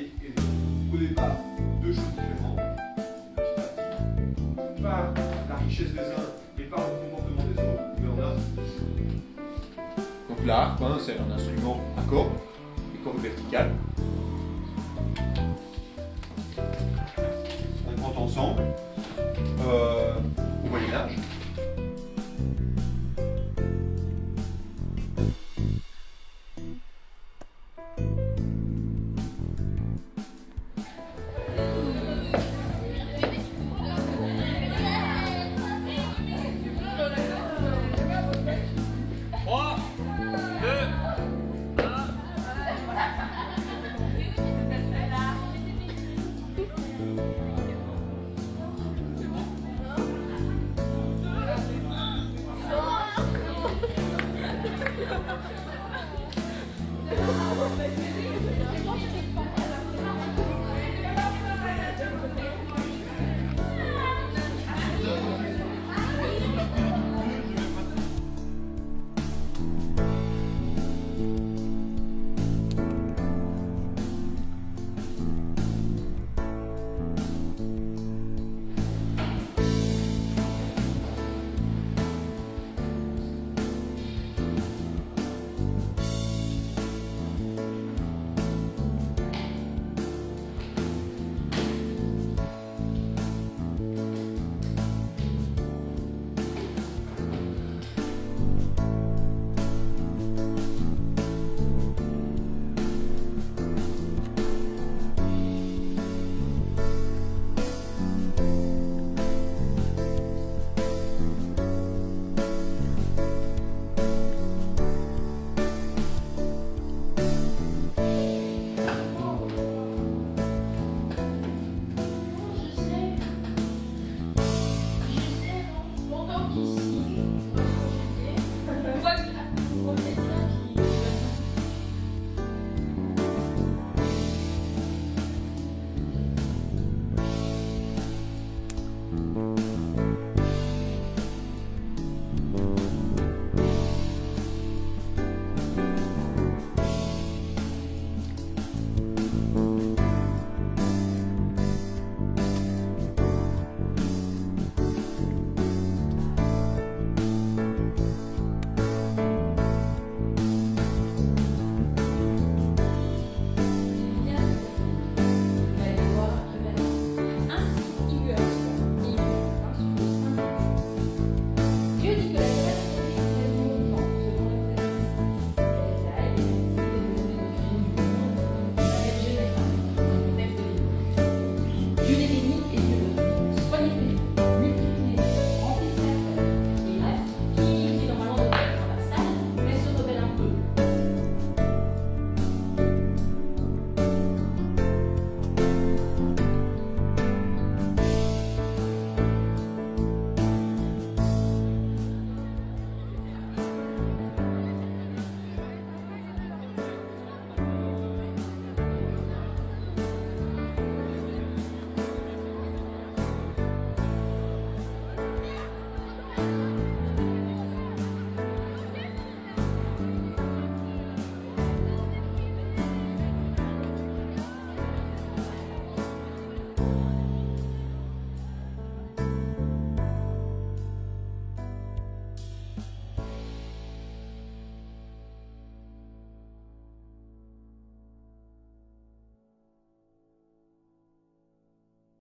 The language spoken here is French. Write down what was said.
et au départ deux choses différentes. Par la richesse des uns et par le comportement des autres, on a Donc l'arc, hein, c'est un instrument à corps, les cordes verticales. Un grand ensemble euh, au Moyen Âge.